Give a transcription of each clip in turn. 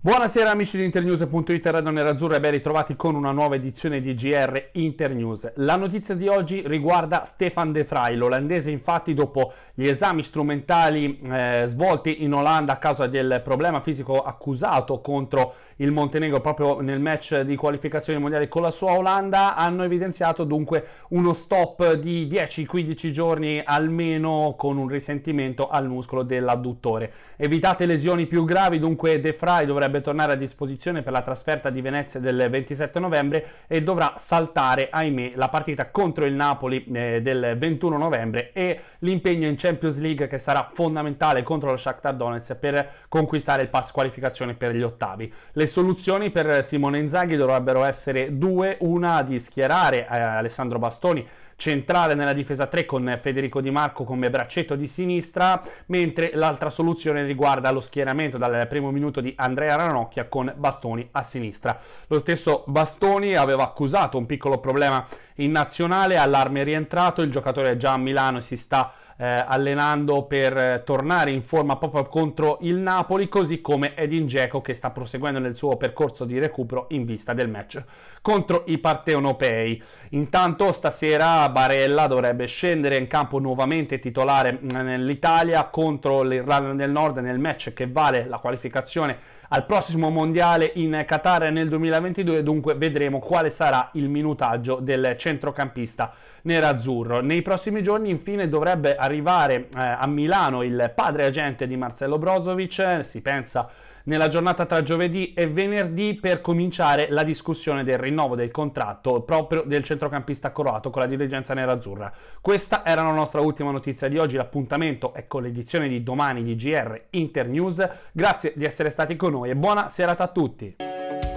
Buonasera amici di Internews.it Radio Nerazzurra e ben ritrovati con una nuova edizione di GR Internews. La notizia di oggi riguarda Stefan De Vrij, l'olandese infatti dopo gli esami strumentali eh, svolti in Olanda a causa del problema fisico accusato contro il Montenegro proprio nel match di qualificazione mondiale con la sua Olanda hanno evidenziato dunque uno stop di 10-15 giorni almeno con un risentimento al muscolo dell'adduttore. Evitate lesioni più gravi, dunque De Vrij dovrebbe tornare a disposizione per la trasferta di Venezia del 27 novembre e dovrà saltare, ahimè, la partita contro il Napoli eh, del 21 novembre e l'impegno in Champions League che sarà fondamentale contro lo Shakhtar Donetsk per conquistare il pass qualificazione per gli ottavi. Le soluzioni per Simone Inzaghi dovrebbero essere due, una di schierare eh, Alessandro Bastoni centrale nella difesa 3 con Federico Di Marco come braccetto di sinistra, mentre l'altra soluzione riguarda lo schieramento dal primo minuto di Andrea Ranocchia con Bastoni a sinistra. Lo stesso Bastoni aveva accusato un piccolo problema in nazionale, all'arme rientrato, il giocatore è già a Milano e si sta eh, allenando per eh, tornare in forma proprio contro il Napoli, così come Edin Dzeko che sta proseguendo nel suo percorso di recupero in vista del match contro i partenopei. Intanto stasera Barella dovrebbe scendere in campo nuovamente titolare mm, nell'Italia contro l'Irlanda del Nord nel match che vale la qualificazione al prossimo mondiale in Qatar nel 2022, dunque vedremo quale sarà il minutaggio del centrocampista nerazzurro. Nei prossimi giorni infine dovrebbe arrivare eh, a Milano il padre agente di Marcello Brozovic, si pensa nella giornata tra giovedì e venerdì per cominciare la discussione del rinnovo del contratto proprio del centrocampista croato con la dirigenza nerazzurra. Questa era la nostra ultima notizia di oggi, l'appuntamento è con l'edizione di domani di GR Internews. Grazie di essere stati con noi e buona serata a tutti.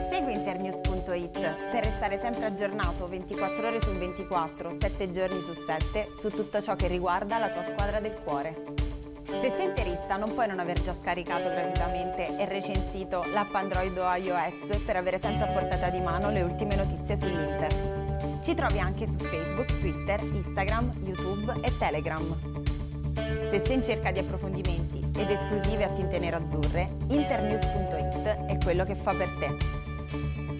Segui internews.it per restare sempre aggiornato 24 ore su 24, 7 giorni su 7 su tutto ciò che riguarda la tua squadra del cuore. Se sei interista non puoi non aver già scaricato gratuitamente e recensito l'app Android o iOS per avere sempre a portata di mano le ultime notizie sull'Inter. Ci trovi anche su Facebook, Twitter, Instagram, YouTube e Telegram. Se sei in cerca di approfondimenti ed esclusive a tinte nerazzurre, internews.it è quello che fa per te.